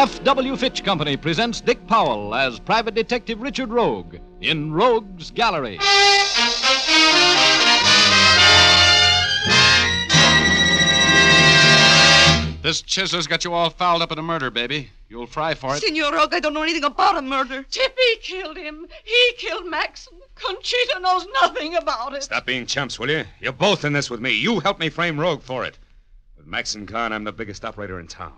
F.W. Fitch Company presents Dick Powell as Private Detective Richard Rogue in Rogue's Gallery. This chiseler's got you all fouled up in a murder, baby. You'll fry for it. Senor Rogue, I don't know anything about a murder. Tippy killed him. He killed Max. Conchita knows nothing about it. Stop being chumps, will you? You're both in this with me. You help me frame Rogue for it. With Maxon gone, I'm the biggest operator in town.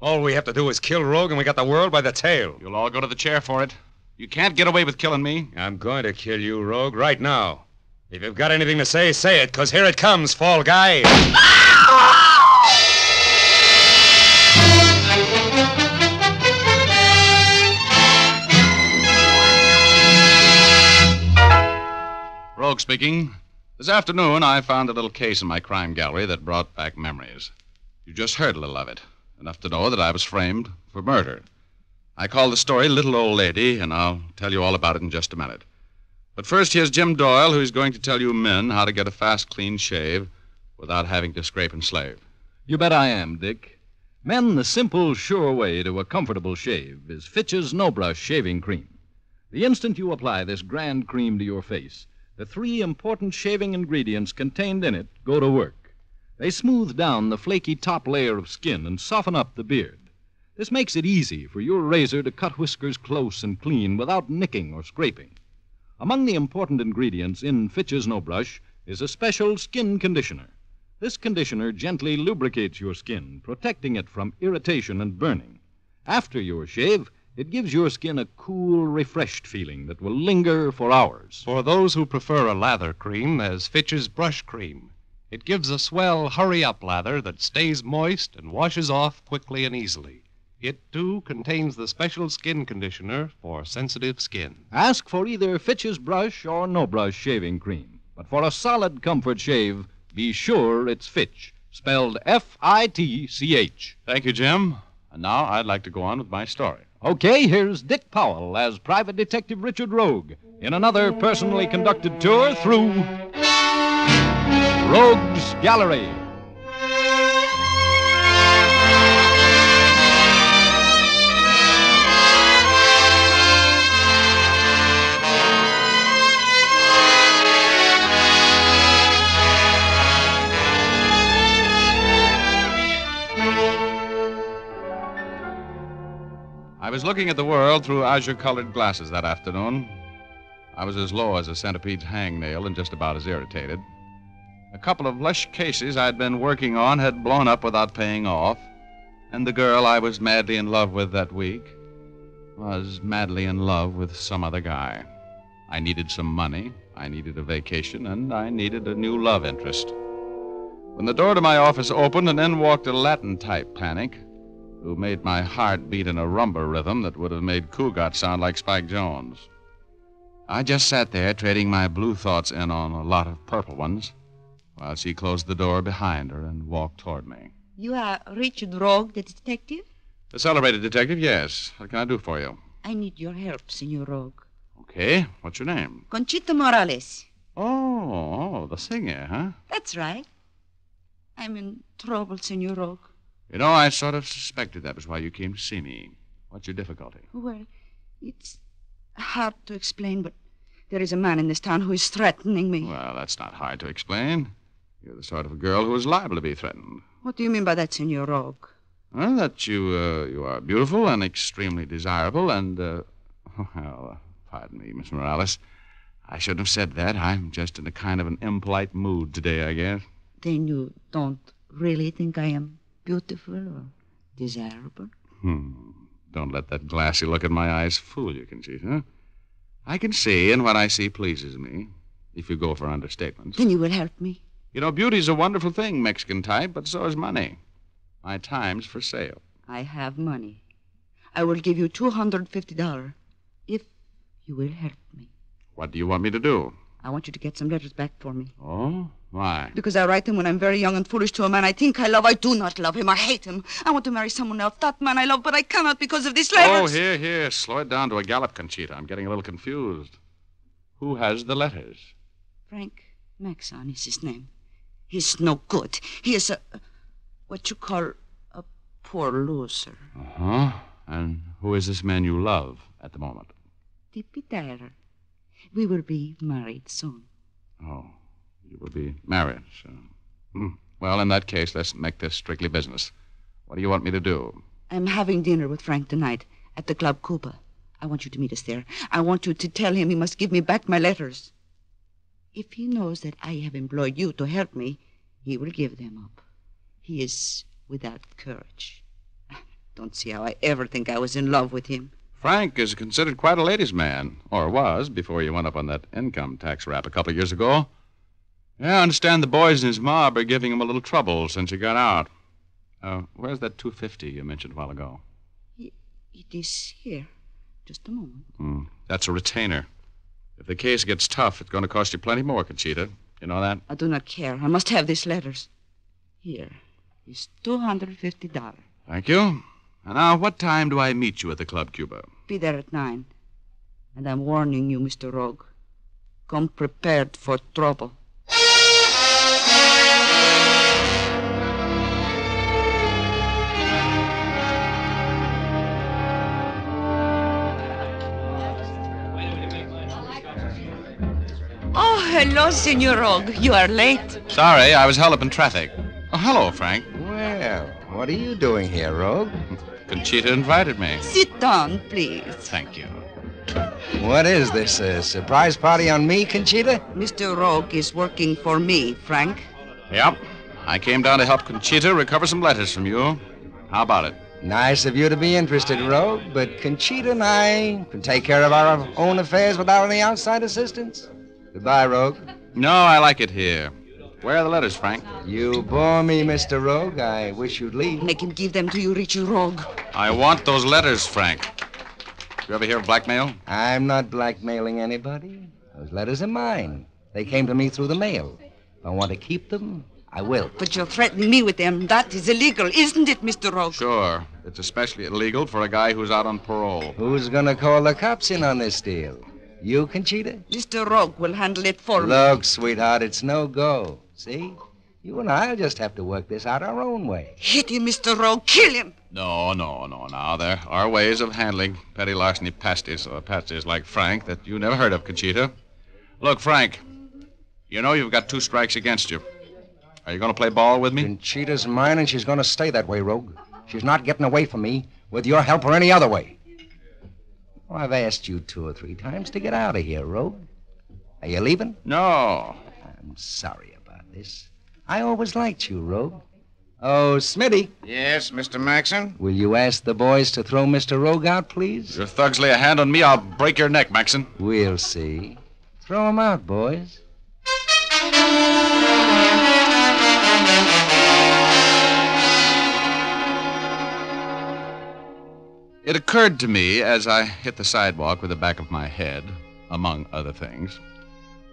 All we have to do is kill Rogue, and we got the world by the tail. You'll all go to the chair for it. You can't get away with killing me. I'm going to kill you, Rogue, right now. If you've got anything to say, say it, because here it comes, fall guy. Rogue speaking. This afternoon, I found a little case in my crime gallery that brought back memories. You just heard a little of it, enough to know that I was framed for murder. I call the story Little Old Lady, and I'll tell you all about it in just a minute. But first, here's Jim Doyle, who's going to tell you men how to get a fast, clean shave without having to scrape and slave. You bet I am, Dick. Men, the simple, sure way to a comfortable shave is Fitch's No Brush Shaving Cream. The instant you apply this grand cream to your face, the three important shaving ingredients contained in it go to work. They smooth down the flaky top layer of skin and soften up the beard. This makes it easy for your razor to cut whiskers close and clean without nicking or scraping. Among the important ingredients in Fitch's No Brush is a special skin conditioner. This conditioner gently lubricates your skin, protecting it from irritation and burning. After your shave, it gives your skin a cool, refreshed feeling that will linger for hours. For those who prefer a lather cream, there's Fitch's Brush Cream. It gives a swell, hurry up lather that stays moist and washes off quickly and easily. It, too, contains the special skin conditioner for sensitive skin. Ask for either Fitch's Brush or No Brush shaving cream. But for a solid comfort shave, be sure it's Fitch, spelled F I T C H. Thank you, Jim. And now I'd like to go on with my story. Okay, here's Dick Powell as Private Detective Richard Rogue in another personally conducted tour through Rogue's Gallery. I was looking at the world through azure colored glasses that afternoon. I was as low as a centipede's hangnail and just about as irritated. A couple of lush cases I'd been working on had blown up without paying off, and the girl I was madly in love with that week was madly in love with some other guy. I needed some money, I needed a vacation, and I needed a new love interest. When the door to my office opened, and in walked a Latin type panic who made my heart beat in a rumba rhythm that would have made Cugat sound like Spike Jones. I just sat there trading my blue thoughts in on a lot of purple ones while she closed the door behind her and walked toward me. You are Richard Rogue, the detective? The celebrated detective, yes. What can I do for you? I need your help, Senor Rogue. Okay. What's your name? Conchita Morales. Oh, oh, the singer, huh? That's right. I'm in trouble, Senor Rogue. You know, I sort of suspected that was why you came to see me. What's your difficulty? Well, it's hard to explain, but there is a man in this town who is threatening me. Well, that's not hard to explain. You're the sort of girl who is liable to be threatened. What do you mean by that, Senor Rogue? Well, that you uh, you are beautiful and extremely desirable, and uh, well, uh, pardon me, Miss Morales. I shouldn't have said that. I'm just in a kind of an impolite mood today, I guess. Then you don't really think I am beautiful or desirable? Hmm. Don't let that glassy look in my eyes fool you, Conchita. I can see, and what I see pleases me, if you go for understatements. Then you will help me. You know, beauty's a wonderful thing, Mexican type, but so is money. My time's for sale. I have money. I will give you $250 if you will help me. What do you want me to do? I want you to get some letters back for me. Oh? Why? Because I write them when I'm very young and foolish to a man I think I love. I do not love him. I hate him. I want to marry someone else, that man I love, but I cannot because of these letters. Oh, here, here. Slow it down to a gallop, Conchita. I'm getting a little confused. Who has the letters? Frank Maxon is his name. He's no good. He is a, what you call a poor loser. Uh huh. And who is this man you love at the moment? Peter. We will be married soon. Oh, you will be married. soon. Hmm. Well, in that case, let's make this strictly business. What do you want me to do? I'm having dinner with Frank tonight at the Club Cuba. I want you to meet us there. I want you to tell him he must give me back my letters. If he knows that I have employed you to help me, he will give them up. He is without courage. Don't see how I ever think I was in love with him. Frank is considered quite a ladies' man, or was before you went up on that income tax rap a couple of years ago. Yeah, I understand the boys in his mob are giving him a little trouble since he got out. Uh, where's that 250 you mentioned a while ago? It is here. Just a moment. Hmm, that's a retainer. If the case gets tough, it's going to cost you plenty more, Conchita. You know that? I do not care. I must have these letters. Here is $250. Thank you. And now, what time do I meet you at the Club Cuba? Be there at nine. And I'm warning you, Mr. Rogue. Come prepared for trouble. Hello, Senor Rogue. You are late. Sorry, I was held up in traffic. Oh, hello, Frank. Well, what are you doing here, Rogue? Conchita invited me. Sit down, please. Thank you. What is this, a surprise party on me, Conchita? Mr. Rogue is working for me, Frank. Yep. I came down to help Conchita recover some letters from you. How about it? Nice of you to be interested, Rogue, but Conchita and I can take care of our own affairs without any outside assistance. Goodbye, Rogue. No, I like it here. Where are the letters, Frank? You bore me, Mr. Rogue. I wish you'd leave. Make him give them to you, Richie Rogue. I want those letters, Frank. You ever hear of blackmail? I'm not blackmailing anybody. Those letters are mine. They came to me through the mail. If I want to keep them, I will. But you're threatening me with them. That is illegal, isn't it, Mr. Rogue? Sure. It's especially illegal for a guy who's out on parole. Who's gonna call the cops in on this deal? You, Conchita? Mr. Rogue will handle it for me. Look, sweetheart, it's no go. See? You and I'll just have to work this out our own way. Hit him, Mr. Rogue. Kill him. No, no, no. Now, there are ways of handling petty larceny pasties or pasties like Frank that you never heard of, Conchita. Look, Frank, you know you've got two strikes against you. Are you going to play ball with me? Conchita's mine, and she's gonna stay that way, Rogue. She's not getting away from me with your help or any other way. I've asked you two or three times to get out of here, Rogue. Are you leaving? No. I'm sorry about this. I always liked you, Rogue. Oh, Smitty, Yes, Mr. Maxon? will you ask the boys to throw Mr. Rogue out, please? If thugs lay a hand on me, I'll break your neck, Maxon. We'll see. Throw him out, boys. It occurred to me as I hit the sidewalk with the back of my head, among other things,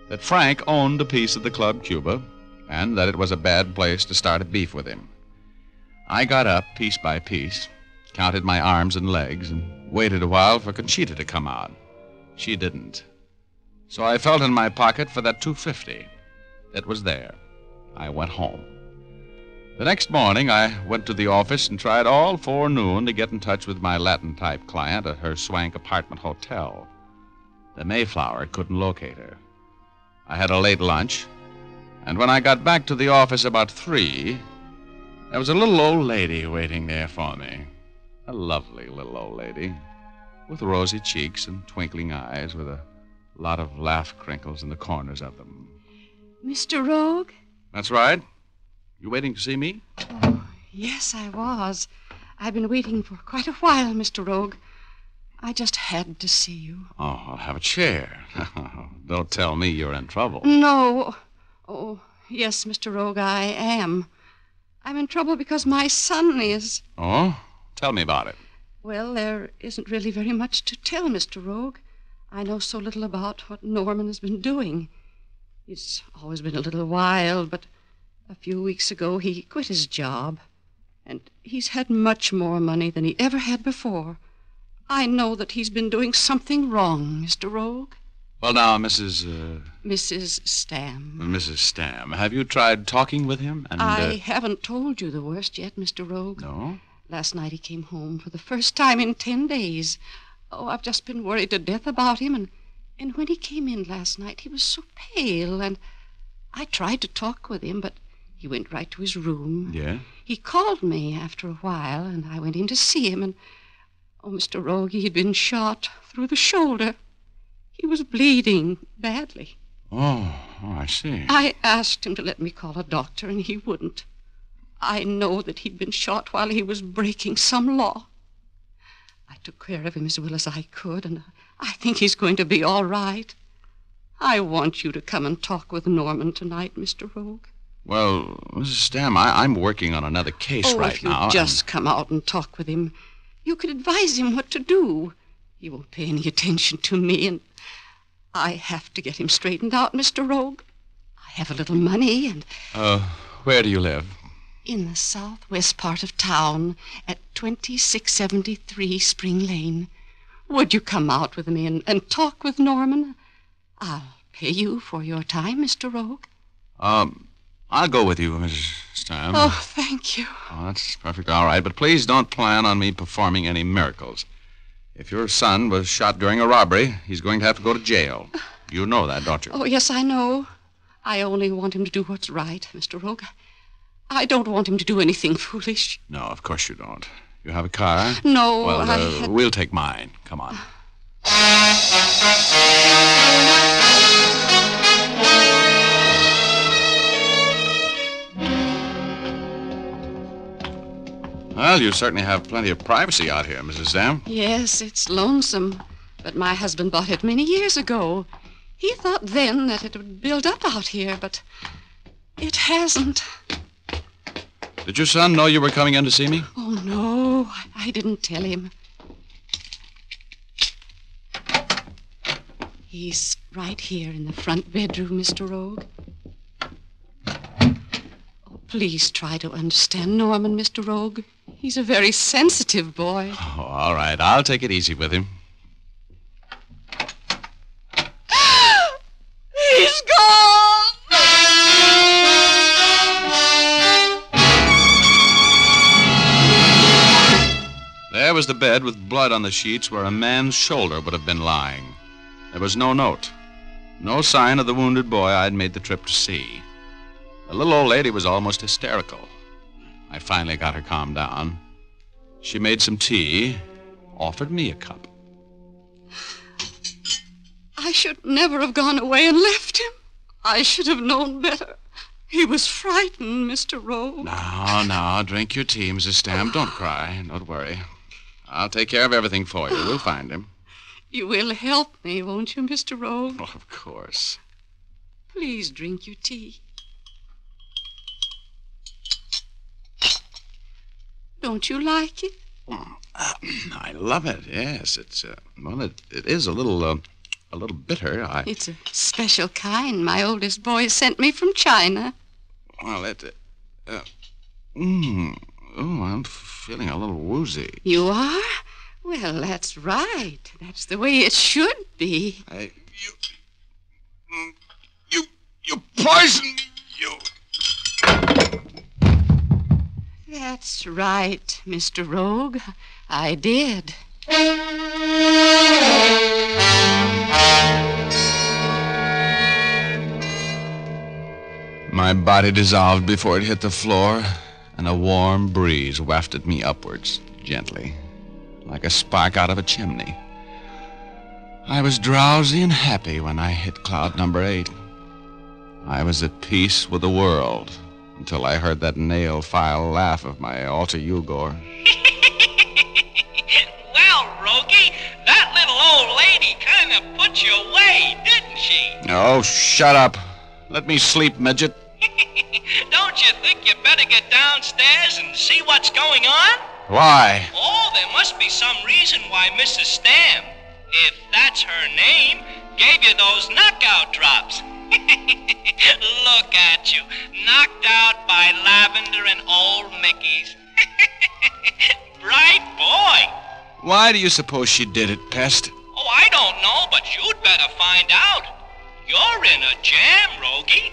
that Frank owned a piece of the Club Cuba and that it was a bad place to start a beef with him. I got up piece by piece, counted my arms and legs, and waited a while for Conchita to come out. She didn't. So I felt in my pocket for that 250. It was there. I went home. The next morning, I went to the office and tried all forenoon to get in touch with my Latin type client at her swank apartment hotel. The Mayflower couldn't locate her. I had a late lunch, and when I got back to the office about three, there was a little old lady waiting there for me. A lovely little old lady, with rosy cheeks and twinkling eyes, with a lot of laugh crinkles in the corners of them. Mr. Rogue? That's right. You waiting to see me? Yes, I was. I've been waiting for quite a while, Mr. Rogue. I just had to see you. Oh, I'll have a chair. Don't tell me you're in trouble. No. Oh, yes, Mr. Rogue, I am. I'm in trouble because my son is. Oh? Tell me about it. Well, there isn't really very much to tell, Mr. Rogue. I know so little about what Norman has been doing. He's always been a little wild, but a few weeks ago he quit his job. And he's had much more money than he ever had before. I know that he's been doing something wrong, Mr. Rogue. Well, now, Mrs. Uh, Mrs. Stam. Mrs. Stam, have you tried talking with him? And I uh, haven't told you the worst yet, Mr. Rogue. no. Last night he came home for the first time in ten days. Oh, I've just been worried to death about him, and and when he came in last night, he was so pale, and I tried to talk with him, but he went right to his room. Yeah? He called me after a while, and I went in to see him, and oh, Mr. Rogue, he'd been shot through the shoulder. He was bleeding badly. Oh, oh, I see. I asked him to let me call a doctor, and he wouldn't. I know that he'd been shot while he was breaking some law. I took care of him as well as I could, and I think he's going to be all right. I want you to come and talk with Norman tonight, Mr. Rogue. Well, Mrs. Stam, I, I'm working on another case oh, right if you now. just come out and talk with him, you could advise him what to do. He won't pay any attention to me, and I have to get him straightened out, Mr. Rogue. I have a little money, and Uh, where do you live? in the southwest part of town at 2673 Spring Lane. Would you come out with me and, and talk with Norman? I'll pay you for your time, Mr. Rogue. Um, I'll go with you, Mrs. Stam. Oh, thank you. Oh, that's perfect all right, but please don't plan on me performing any miracles. If your son was shot during a robbery, he's going to have to go to jail. You know that, don't you? Oh, yes, I know. I only want him to do what's right, Mr. Rogue. I don't want him to do anything foolish. No, of course you don't. You have a car? No, Well, I uh, had... we'll take mine. Come on. Well, you certainly have plenty of privacy out here, Mrs. Sam. Yes, it's lonesome. But my husband bought it many years ago. He thought then that it would build up out here, but it hasn't. Did your son know you were coming in to see me? Oh, no, I, I didn't tell him. He's right here in the front bedroom, Mr. Rogue. Oh, please try to understand Norman, Mr. Rogue. He's a very sensitive boy. Oh, all right. I'll take it easy with him. He's gone! There was the bed with blood on the sheets where a man's shoulder would have been lying. There was no note, no sign of the wounded boy I'd made the trip to see. The little old lady was almost hysterical. I finally got her calmed down. She made some tea, offered me a cup. I should never have gone away and left him. I should have known better. He was frightened, Mr. Rogue. Now, now, drink your tea, Mrs. Stam. Don't cry. Don't worry. I'll take care of everything for you. We'll find him. You will help me, won't you, Mr. Rogue? Oh, of course. Please drink your tea. Don't you like it? I love it. Yes, it's uh, well, it, it is a little uh, a little bitter. I It's a special kind my oldest boy sent me from China. well, it. Uh, uh, mm, oh, I'm feeling a little woozy. You are? Well, that's right. That's the way it should be. I, you, mm, you, you poisoned me. You. That's right, Mr. Rogue. I did. My body dissolved before it hit the floor, and a warm breeze wafted me upwards, gently, like a spark out of a chimney. I was drowsy and happy when I hit cloud number eight. I was at peace with the world until I heard that nail file laugh of my alter Eugor. Well, Rogie, that little old lady kind of put you away, didn't she? Oh, shut up. Let me sleep, midget. Don't you think you better get downstairs and see what's going on? Why? Oh, there must be some reason why Mrs. Stam, if that's her name, gave you those knockout drops. Look at you, knocked out by Lavender and old Mickey's. Bright boy. Why do you suppose she did it, Pest? Oh, I don't know, but you'd better find out. You're in a jam, Rogie.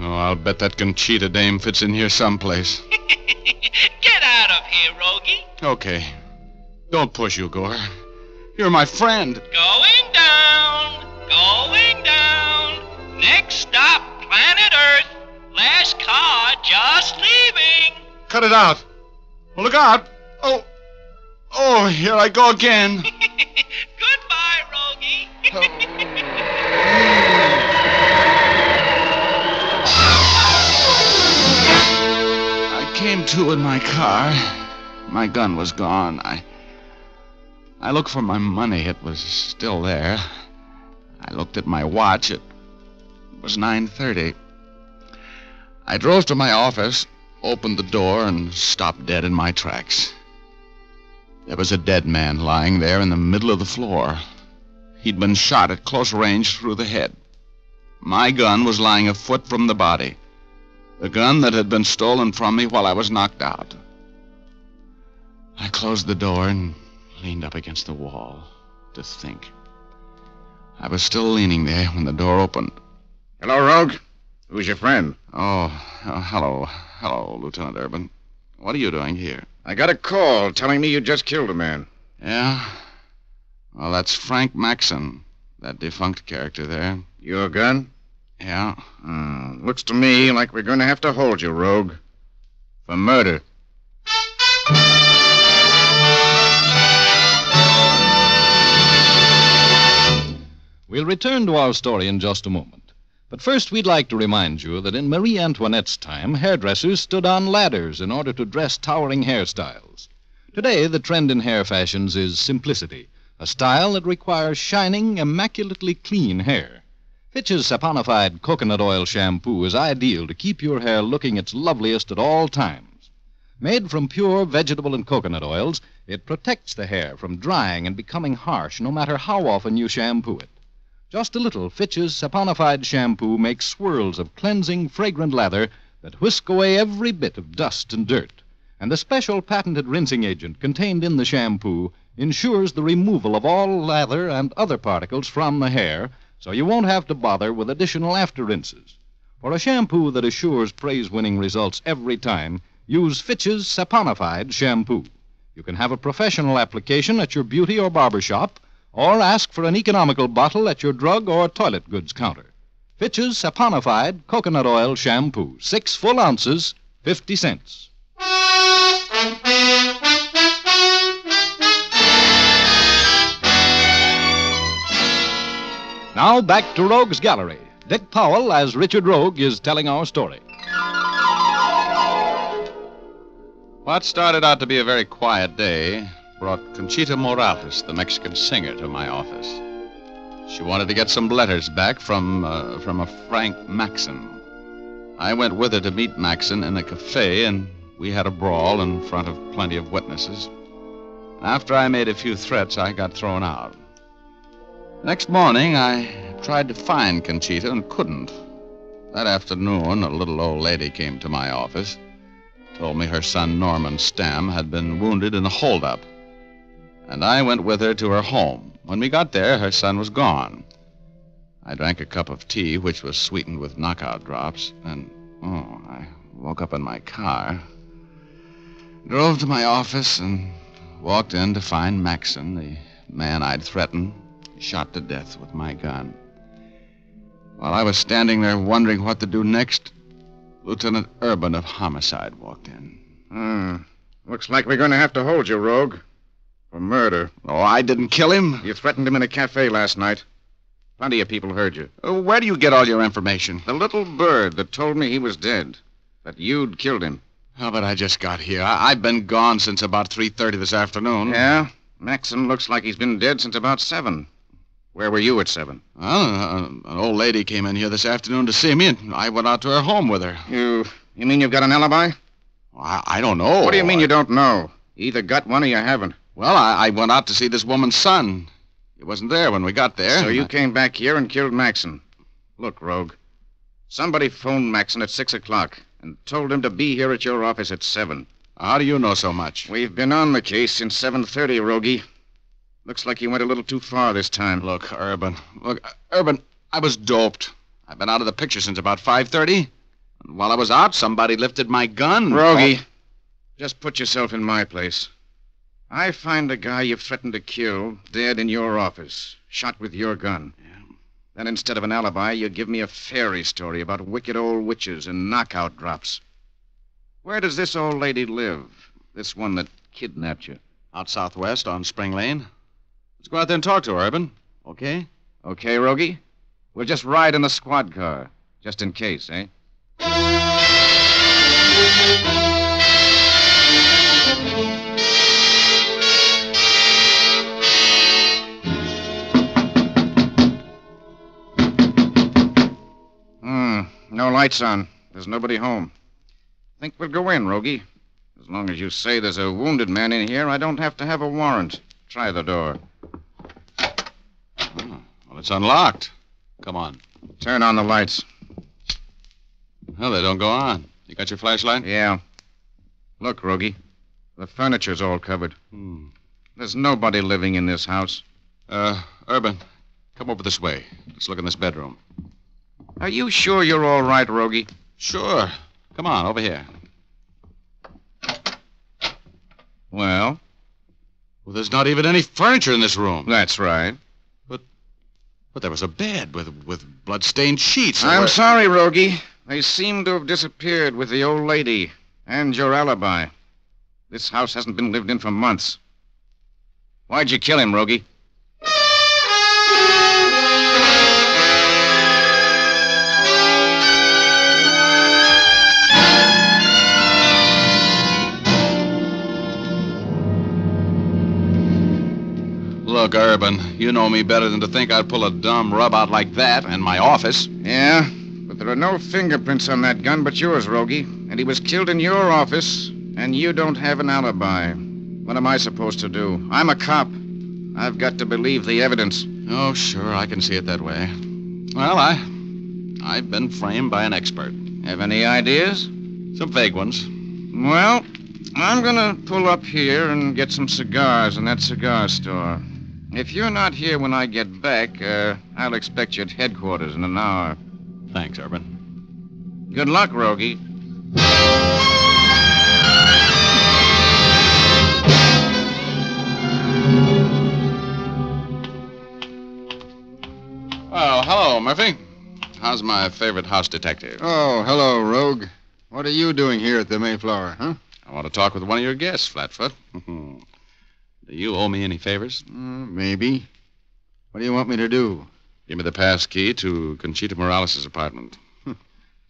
Oh, I'll bet that Conchita dame fits in here someplace. Get out of here, Rogie. Okay. Don't push, Eugor. You're my friend. Going down. Going down. Next stop, planet Earth. Last car just leaving. Cut it out. Oh, look out. Oh. Oh, here I go again. Goodbye, Rogie. Oh. I came to in my car. My gun was gone. I I looked for my money. It was still there. I looked at my watch. It was 9:30. I drove to my office, opened the door and stopped dead in my tracks. There was a dead man lying there in the middle of the floor. He'd been shot at close range through the head. My gun was lying a foot from the body. The gun that had been stolen from me while I was knocked out. I closed the door and leaned up against the wall to think. I was still leaning there when the door opened. Hello, Rogue. Who's your friend? Oh, uh, hello. Hello, Lieutenant Urban. What are you doing here? I got a call telling me you just killed a man. Yeah? Well, that's Frank Maxon, that defunct character there. Your gun? Yeah. Hmm, looks to me like we're going to have to hold you, Rogue. For murder. We'll return to our story in just a moment. But first, we'd like to remind you that in Marie Antoinette's time, hairdressers stood on ladders in order to dress towering hairstyles. Today, the trend in hair fashions is simplicity, a style that requires shining, immaculately clean hair. Fitch's saponified coconut oil shampoo is ideal to keep your hair looking its loveliest at all times. Made from pure vegetable and coconut oils, it protects the hair from drying and becoming harsh no matter how often you shampoo it. Just a little Fitch's saponified shampoo makes swirls of cleansing, fragrant lather that whisk away every bit of dust and dirt. And the special patented rinsing agent contained in the shampoo ensures the removal of all lather and other particles from the hair, so you won't have to bother with additional after rinses. For a shampoo that assures praise winning results every time, use Fitch's saponified shampoo. You can have a professional application at your beauty or barber shop or ask for an economical bottle at your drug or toilet goods counter. Fitch's saponified coconut oil shampoo, six full ounces, 50 cents. Now back to Rogue's Gallery. Dick Powell, as Richard Rogue, is telling our story. What started out to be a very quiet day brought Conchita Morales, the Mexican singer, to my office. She wanted to get some letters back from uh, from a Frank Maxon. I went with her to meet Maxon in a cafe, and we had a brawl in front of plenty of witnesses. After I made a few threats, I got thrown out. Next morning, I tried to find Conchita and couldn't. That afternoon, a little old lady came to my office, told me her son Norman Stam had been wounded in a holdup, and I went with her to her home. When we got there, her son was gone. I drank a cup of tea, which was sweetened with knockout drops, and, oh, I woke up in my car, drove to my office, and walked in to find Maxon, the man I'd threatened, shot to death with my gun. While I was standing there wondering what to do next, Lieutenant Urban of Homicide walked in. Hmm. Looks like we're going to have to hold you, Rogue. For murder. Oh, I didn't kill him. You threatened him in a cafe last night. Plenty of people heard you. Oh, where do you get all your information? The little bird that told me he was dead. That you'd killed him. Oh, but I just got here. I- I've been gone since about 3.30 this afternoon. Yeah? Maxon looks like he's been dead since about seven. Where were you at seven? Well, uh, an old lady came in here this afternoon to see me, and I went out to her home with her. You you mean you've got an alibi? I, I don't know. what do you mean I- you don't know? You either got one or you haven't. Well, I, I went out to see this woman's son. He wasn't there when we got there. So you came back here and killed Maxon. Look, Rogue. Somebody phoned Maxon at six o'clock and told him to be here at your office at seven. How do you know so much? We've been on the case since seven thirty, Rogie. Looks like you went a little too far this time. Look, Urban. Look, Urban, I was doped. I've been out of the picture since about 5.30. And while I was out, somebody lifted my gun. Rogie, just put yourself in my place. I find a guy you threatened to kill dead in your office, shot with your gun. Then instead of an alibi, you give me a fairy story about wicked old witches and knockout drops. Where does this old lady live? This one that kidnapped you. Out southwest on Spring Lane. Let's go out there and talk to her, Urban. Okay? Okay, Rogie? We'll just ride in the squad car, just in case, eh? no lights on. There's nobody home. Think we'll go in, Rogie. As long as you say there's a wounded man in here, I don't have to have a warrant. Try the door. Well, it's unlocked. Come on. Turn on the lights. Well, they don't go on. You got your flashlight? Yeah. Look, Rogie. The furniture's all covered. Hmm. There's nobody living in this house. Uh, Urban, come over this way. Let's look in this bedroom. Are you sure you're all right, Rogie? Sure. Come on, over here. Well, Well, there's not even any furniture in this room. that's right. But but there was a bed with with blood-stained sheets. I'm Where- sorry, Rogie. They seem to have disappeared with the old lady and your alibi. This house hasn't been lived in for months. Why'd you kill him, Rogie? Look, Urban, you know me better than to think I'd pull a dumb rub out like that in my office. Yeah, but there are no fingerprints on that gun but yours, Rogie. And he was killed in your office, and you don't have an alibi. What am I supposed to do? I'm a cop. I've got to believe the evidence. Oh, sure, I can see it that way. Well, I. I've been framed by an expert. Have any ideas? Some vague ones. Well, I'm gonna pull up here and get some cigars in that cigar store. If you're not here when I get back, uh, I'll expect you at headquarters in an hour. Thanks, Urban. Good luck, Rogie. Well, hello, Murphy. How's my favorite house detective? Oh, hello, Rogue. What are you doing here at the Mayflower, huh? I want to talk with one of your guests, Flatfoot. Do you owe me any favors? Mm, maybe. What do you want me to do? Give me the pass key to Conchita Morales' apartment.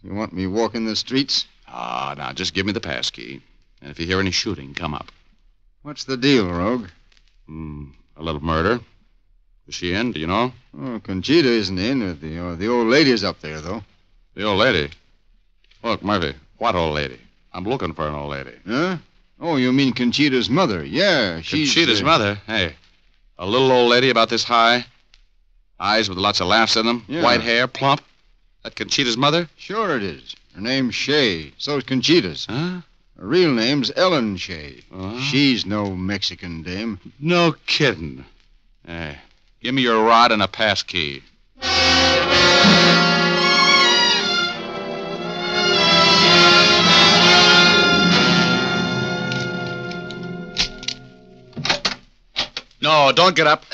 You want me walking the streets? Ah, now just give me the pass key. And if you hear any shooting, come up. What's the deal, Rogue? Hmm, a little murder. Is she in? Do you know? Oh, Conchita isn't in. uh, The, uh, the old lady's up there, though. The old lady. Look, Murphy, what old lady? I'm looking for an old lady. Huh? Oh, you mean Conchita's mother? Yeah, she's. Conchita's uh, mother? Hey, a little old lady about this high, eyes with lots of laughs in them, Yeah. white hair, plump. That Conchita's mother? Sure it is. Her name's Shay. So's Conchita's. Huh? Her real name's Ellen Shay. Oh. She's no Mexican dame. No kidding. Hey, give me your rod and a pass No, don't get up.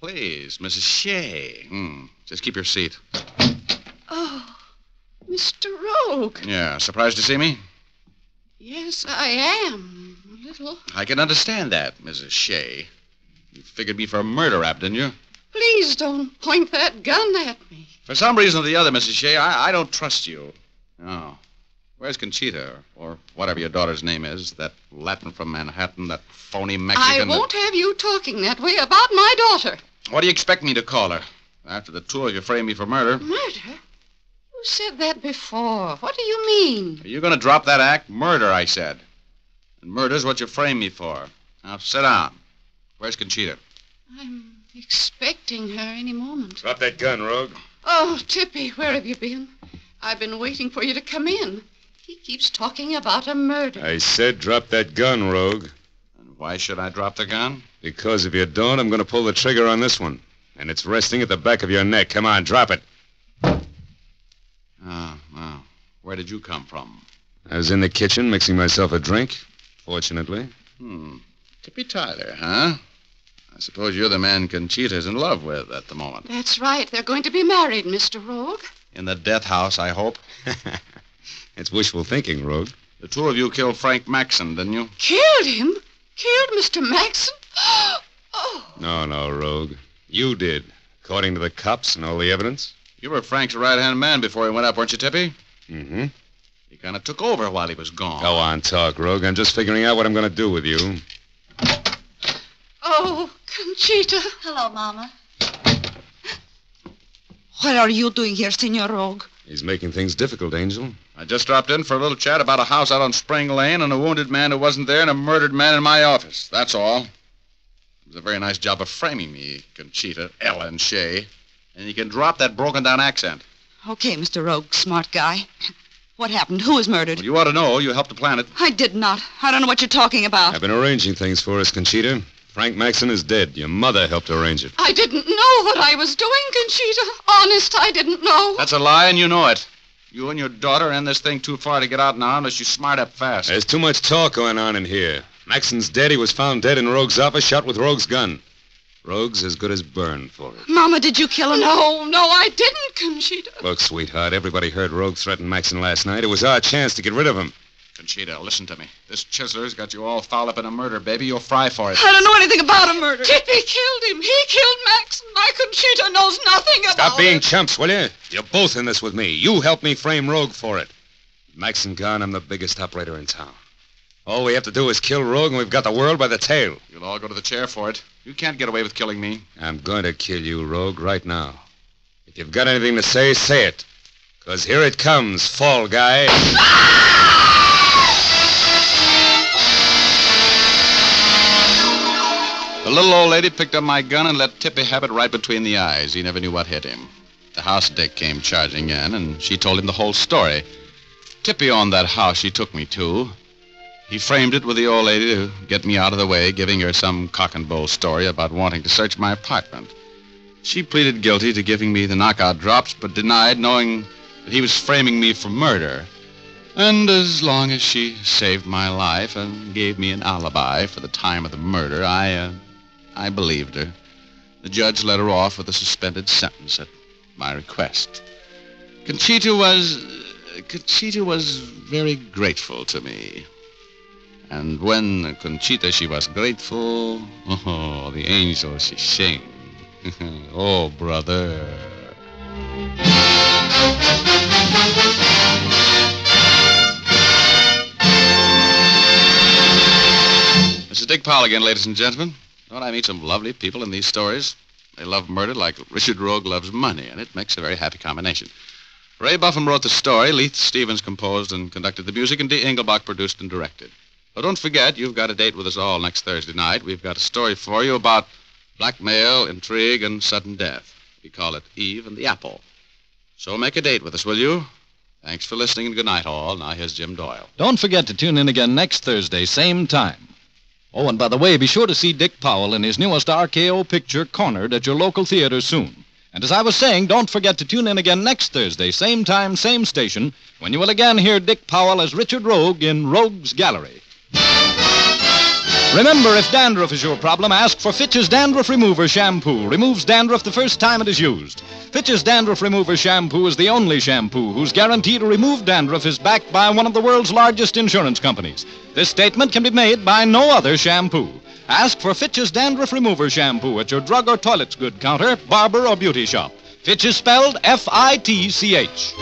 Please, Mrs. Shea. Hmm. Just keep your seat. Oh, Mr. Rogue. Yeah, surprised to see me? Yes, I am. A little. I can understand that, Mrs. Shea. You figured me for a murder rap, didn't you? Please don't point that gun at me. For some reason or the other, Mrs. Shea, I, I don't trust you. No. Where's Conchita, or whatever your daughter's name is? That Latin from Manhattan, that phony I Mexican. I won't have you talking that way about my daughter. What do you expect me to call her? After the two of you framed me for murder. Murder? You said that before. What do you mean? Are you going to drop that act? Murder, I said. And murder's what you framed me for. Now sit down. Where's Conchita? I'm expecting her any moment. Drop that gun, Rogue. Oh, Tippy, where have you been? I've been waiting for you to come in. He keeps talking about a murder. I said drop that gun, Rogue. And why should I drop the gun? Because if you don't, I'm going to pull the trigger on this one. And it's resting at the back of your neck. Come on, drop it. Oh, well. Where did you come from? I was in the kitchen mixing myself a drink, fortunately. Hmm. Tippy Tyler, huh? I suppose you're the man Conchita's in love with at the moment. That's right. They're going to be married, Mr. Rogue. In the death house, I hope. it's wishful thinking, Rogue. The two of you killed Frank Maxon, didn't you? Killed him? Killed Mr. Maxon? oh. No, no, Rogue. You did, according to the cops and all the evidence. You were Frank's right hand man before he went up, weren't you, Tippy? Mm-hmm. He kind of took over while he was gone. Go on, talk, Rogue. I'm just figuring out what I'm going to do with you. Oh, Conchita. Hello, Mama. What are you doing here, Senor Rogue? He's making things difficult, Angel. I just dropped in for a little chat about a house out on Spring Lane and a wounded man who wasn't there and a murdered man in my office. That's all. It was a very nice job of framing me, Conchita, Ellen Shea. And you can drop that broken down accent. Okay, Mr. Rogue, smart guy. What happened? Who was murdered? Well, you ought to know. You helped to plan it. I did not. I don't know what you're talking about. I've been arranging things for us, Conchita. Frank Maxon is dead. Your mother helped arrange it. I didn't know what I was doing, Conchita. Honest, I didn't know. That's a lie, and you know it. You and your daughter end this thing too far to get out now unless you smart up fast. There's too much talk going on in here. Maxon's dead. He was found dead in Rogue's office, shot with Rogue's gun. Rogue's as good as burned for it. Mama, did you kill him? No, no, I didn't, Conchita. Look, sweetheart, everybody heard Rogue threaten Maxon last night. It was our chance to get rid of him. Conchita, listen to me. This Chisler's got you all fouled up in a murder, baby. You'll fry for it. I don't know anything about a murder. Tippy killed him. He killed Max. My Conchita knows nothing about Stop being it. chumps, will you? You're both in this with me. You helped me frame Rogue for it. Maxon gone, I'm the biggest operator in town. All we have to do is kill Rogue, and we've got the world by the tail. You'll all go to the chair for it. You can't get away with killing me. I'm going to kill you, Rogue, right now. If you've got anything to say, say it. Because here it comes, Fall Guy. Ah! Little old lady picked up my gun and let Tippy have it right between the eyes. He never knew what hit him. The house dick came charging in, and she told him the whole story. Tippy owned that house she took me to. He framed it with the old lady to get me out of the way, giving her some cock and bull story about wanting to search my apartment. She pleaded guilty to giving me the knockout drops, but denied knowing that he was framing me for murder. And as long as she saved my life and gave me an alibi for the time of the murder, I, uh, I believed her. The judge let her off with a suspended sentence at my request. Conchita was. Conchita was very grateful to me. And when Conchita she was grateful, oh, the angel she sing. oh, brother. Is Dick Powell again, ladies and gentlemen. Don't I meet some lovely people in these stories? They love murder like Richard Rogue loves money, and it makes a very happy combination. Ray Buffum wrote the story, Leith Stevens composed and conducted the music, and Dee Engelbach produced and directed. But don't forget, you've got a date with us all next Thursday night. We've got a story for you about blackmail, intrigue, and sudden death. We call it Eve and the Apple. So make a date with us, will you? Thanks for listening, and good night, all. Now here's Jim Doyle. Don't forget to tune in again next Thursday, same time. Oh, and by the way, be sure to see Dick Powell in his newest RKO picture, Cornered, at your local theater soon. And as I was saying, don't forget to tune in again next Thursday, same time, same station, when you will again hear Dick Powell as Richard Rogue in Rogue's Gallery. Remember, if dandruff is your problem, ask for Fitch's Dandruff Remover Shampoo. Removes dandruff the first time it is used. Fitch's Dandruff Remover Shampoo is the only shampoo whose guarantee to remove dandruff is backed by one of the world's largest insurance companies. This statement can be made by no other shampoo. Ask for Fitch's Dandruff Remover Shampoo at your drug or toilet's good counter, barber, or beauty shop. Fitch is spelled F I T C H.